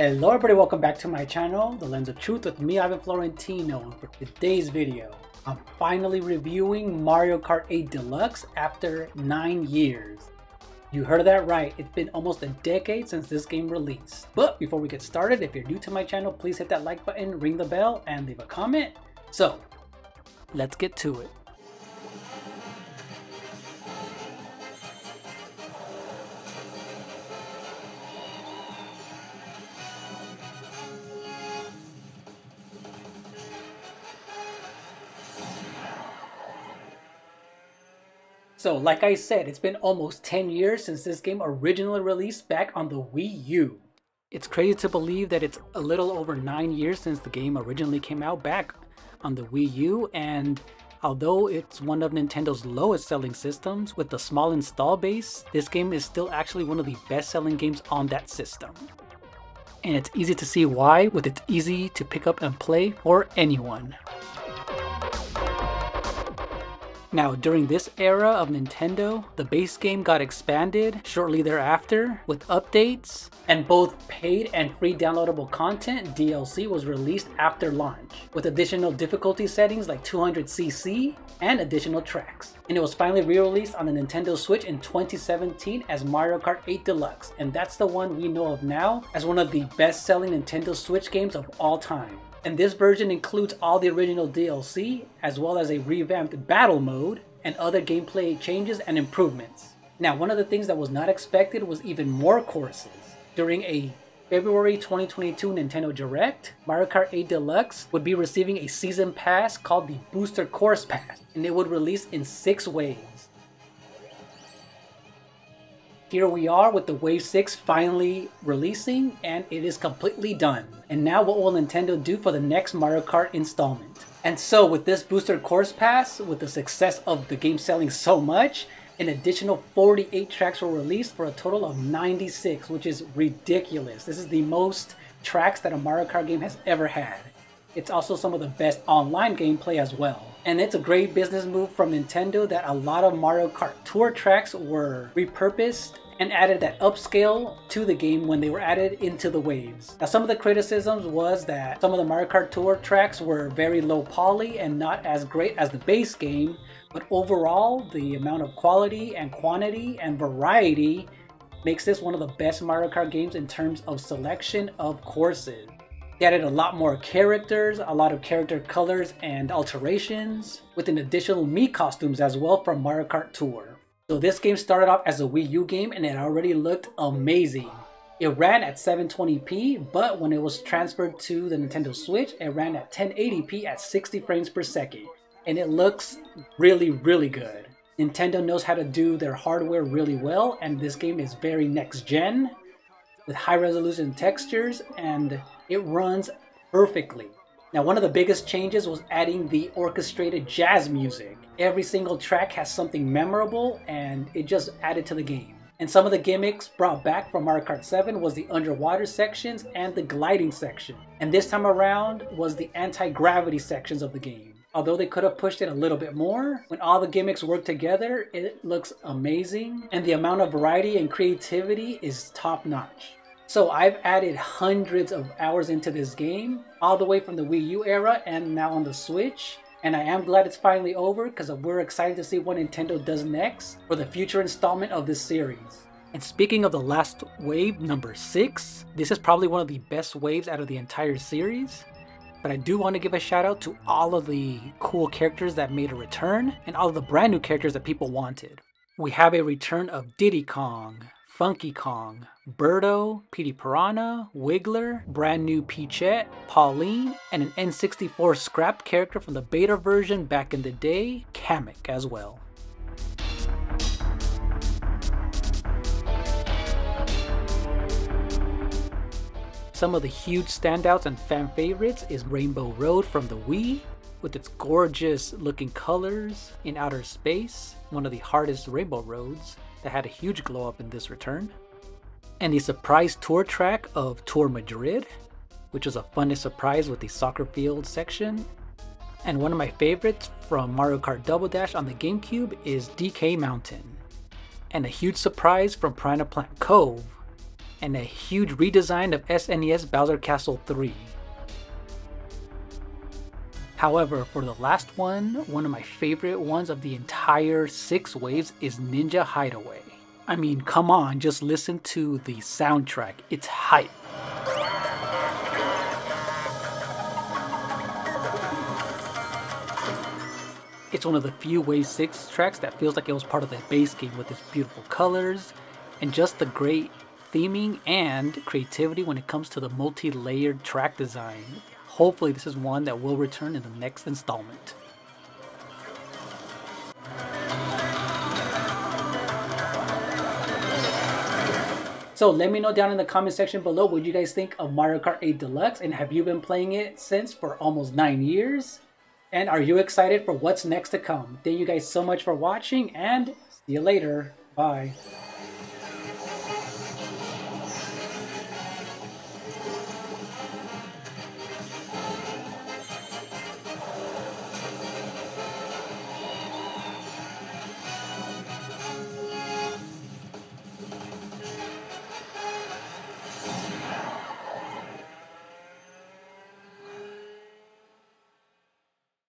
Hello everybody, welcome back to my channel, The Lenz of Truth with me, Ivan Florentino. And for today's video, I'm finally reviewing Mario Kart 8 Deluxe after 9 years. You heard that right, it's been almost a decade since this game released. But before we get started, if you're new to my channel, please hit that like button, ring the bell, and leave a comment. So, let's get to it. So like I said, it's been almost 10 years since this game originally released back on the Wii U. It's crazy to believe that it's a little over 9 years since the game originally came out back on the Wii U and although it's one of Nintendo's lowest selling systems with a small install base, this game is still actually one of the best selling games on that system. And it's easy to see why with its easy to pick up and play for anyone. Now, during this era of Nintendo, the base game got expanded shortly thereafter with updates, and both paid and free downloadable content. DLC was released after launch, with additional difficulty settings like 200cc and additional tracks. And it was finally re-released on the Nintendo Switch in 2017 as Mario Kart 8 Deluxe, and that's the one we know of now as one of the best-selling Nintendo Switch games of all time and this version includes all the original DLC, as well as a revamped battle mode, and other gameplay changes and improvements. Now, one of the things that was not expected was even more courses. During a February 2022 Nintendo Direct, Mario Kart 8 Deluxe would be receiving a season pass called the Booster Course Pass, and it would release in six waves. Here we are with the Wave 6 finally releasing and it is completely done. And now what will Nintendo do for the next Mario Kart installment? And so with this booster course pass, with the success of the game selling so much, an additional 48 tracks were released for a total of 96, which is ridiculous. This is the most tracks that a Mario Kart game has ever had. It's also some of the best online gameplay as well. And it's a great business move from Nintendo that a lot of Mario Kart Tour tracks were repurposed and added that upscale to the game when they were added into the waves. Now some of the criticisms was that some of the Mario Kart Tour tracks were very low poly and not as great as the base game, but overall the amount of quality and quantity and variety makes this one of the best Mario Kart games in terms of selection of courses. They added a lot more characters, a lot of character colors and alterations, with an additional Mii costumes as well from Mario Kart Tour. So this game started off as a Wii U game and it already looked amazing. It ran at 720p, but when it was transferred to the Nintendo Switch, it ran at 1080p at 60 frames per second. And it looks really, really good. Nintendo knows how to do their hardware really well, and this game is very next gen with high resolution textures and it runs perfectly. Now, one of the biggest changes was adding the orchestrated jazz music. Every single track has something memorable and it just added to the game. And some of the gimmicks brought back from Mario Kart 7 was the underwater sections and the gliding section. And this time around was the anti-gravity sections of the game. Although they could have pushed it a little bit more, when all the gimmicks work together, it looks amazing. And the amount of variety and creativity is top notch. So I've added hundreds of hours into this game, all the way from the Wii U era and now on the Switch. And I am glad it's finally over because we're excited to see what Nintendo does next for the future installment of this series. And speaking of the last wave, number 6, this is probably one of the best waves out of the entire series. But I do want to give a shout out to all of the cool characters that made a return and all of the brand new characters that people wanted. We have a return of Diddy Kong, Funky Kong, Birdo, Petey Piranha, Wiggler, brand new Peachette, Pauline, and an N64 scrapped character from the beta version back in the day, Kamek as well. Some of the huge standouts and fan favorites is Rainbow Road from the Wii, with its gorgeous looking colors in outer space, one of the hardest rainbow roads that had a huge glow up in this return and the surprise tour track of Tour Madrid, which was a fun surprise with the soccer field section. And one of my favorites from Mario Kart Double Dash on the GameCube is DK Mountain. And a huge surprise from Piranha Plant Cove, and a huge redesign of SNES Bowser Castle 3. However, for the last one, one of my favorite ones of the entire six waves is Ninja Hideaway. I mean, come on, just listen to the soundtrack. It's hype. It's one of the few Wave 6 tracks that feels like it was part of the base game with its beautiful colors and just the great theming and creativity when it comes to the multi-layered track design. Hopefully this is one that will return in the next installment. So let me know down in the comment section below what you guys think of Mario Kart 8 Deluxe and have you been playing it since for almost 9 years? And are you excited for what's next to come? Thank you guys so much for watching and see you later. Bye.